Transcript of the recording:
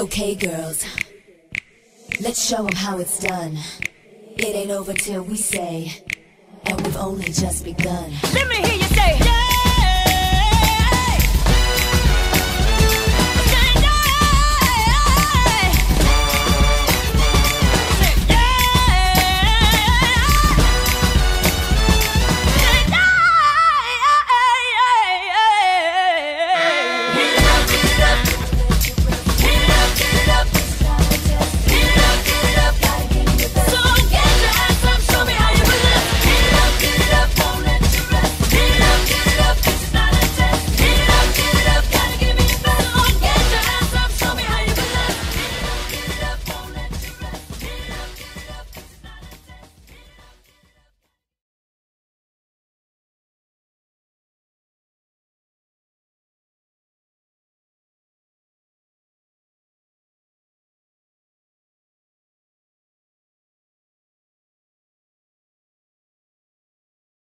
Okay, girls. Let's show them how it's done. It ain't over till we say, and we've only just begun. Let me hear you say.